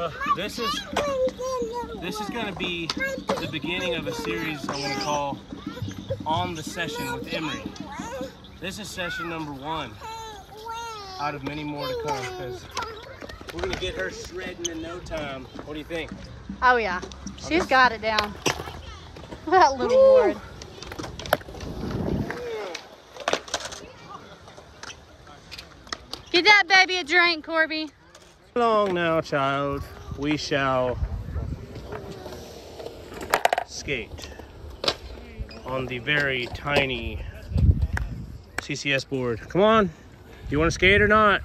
Well, this is this is gonna be the beginning of a series I'm gonna call On the Session with Emery. This is session number one out of many more to come because we're gonna get her shredding in no time. What do you think? Oh yeah, she's got it down. That little ward. Get that baby a drink, Corby. Long now, child. We shall skate on the very tiny CCS board. Come on. Do you want to skate or not?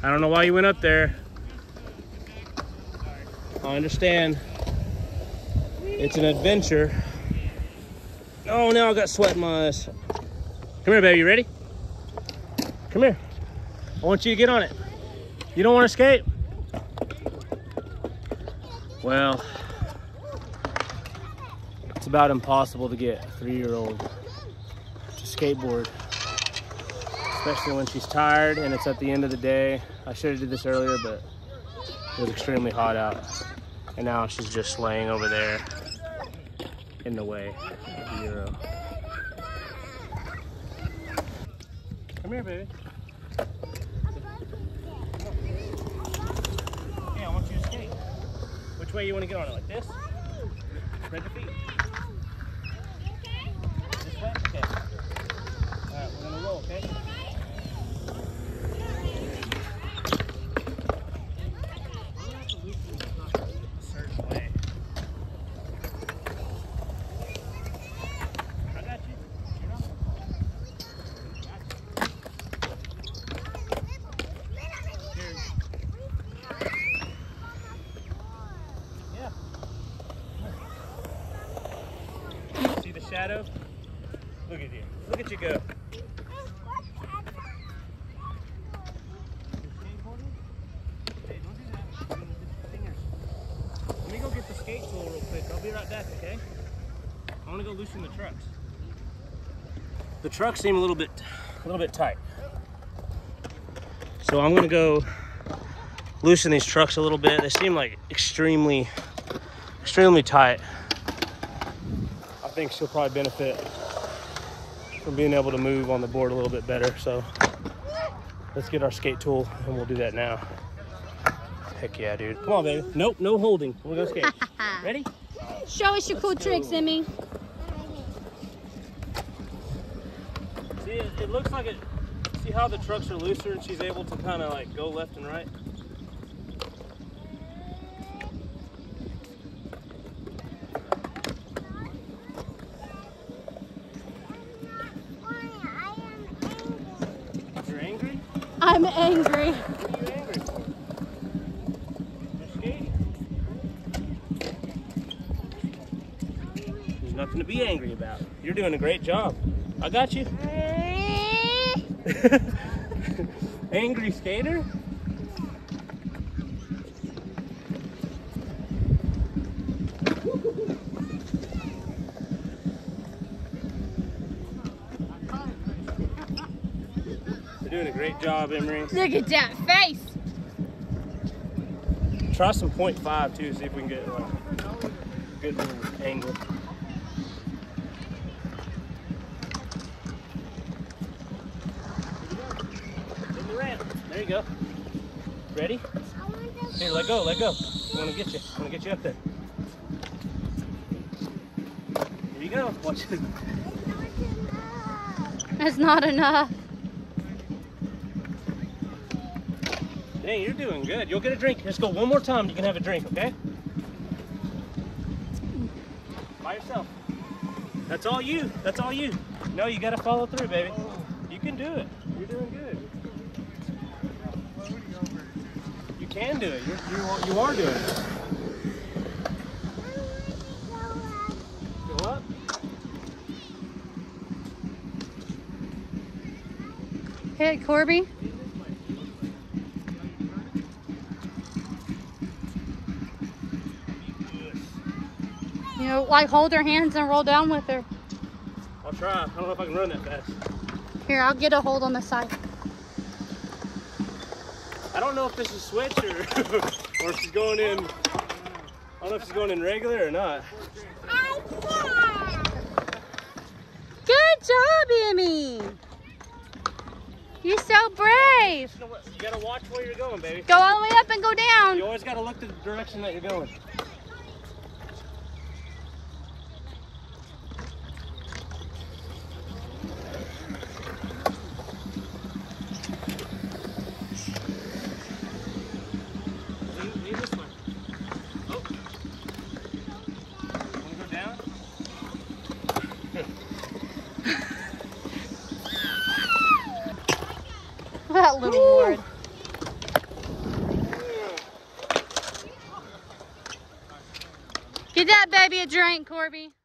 I don't know why you went up there. I understand. It's an adventure. Oh, now I got sweat in my eyes. Come here, baby. You ready? Come here. I want you to get on it. You don't want to skate? Well, it's about impossible to get a three-year-old to skateboard, especially when she's tired and it's at the end of the day. I should have did this earlier, but it was extremely hot out. And now she's just laying over there in the way the Euro. Come here, baby. Yeah, I want you to skate. Which way you want to get on it? Like this? Spread your feet. This way? Okay. Alright, we're gonna roll, okay? A certain way. I got you. You're not gonna fall. Here. Yeah. See the shadow? Look at you. Look at you go. Let me go get the skate tool real quick. I'll be right back, okay? I want to go loosen the trucks. The trucks seem a little bit, a little bit tight. So I'm gonna go loosen these trucks a little bit. They seem like extremely, extremely tight. I think she'll probably benefit from being able to move on the board a little bit better. So let's get our skate tool and we'll do that now. Heck yeah, dude. Come on, baby. Nope, no holding. We're gonna skate. Ready? Show us your cool tricks, Emmy. See, it, it looks like it. See how the trucks are looser and she's able to kind of like go left and right? You're angry? I'm angry. What are you angry for? You're skating. There's nothing to be angry about. You're doing a great job. I got you. angry skater? Doing a great job, Emery. Look at that face. Try some point five too, see if we can get like a good little angle. Hit the ramp. There you go. Ready? Here, let go, let go. I'm gonna get you. I'm gonna get you up there. Here you go. Watch it. That's not enough. Dang, you're doing good. You'll get a drink. Let's go one more time. You can have a drink, okay? By yourself. That's all you. That's all you. No, you gotta follow through, baby. You can do it. You're doing good. You can do it. You're, you are, you are doing it. Go up. Corby. You know, like hold her hands and roll down with her. I'll try. I don't know if I can run that fast. Here, I'll get a hold on the side. I don't know if this is switch or, Or she's going in. I don't know if she's going in regular or not. Good job, Emmy. You're so brave. You. You gotta watch where you're going, baby. Go all the way up and go down. You always gotta look the direction that you're going. Lean- lean this way. Oh. Wanna go down? That little ward. Get that baby a drink, Corby.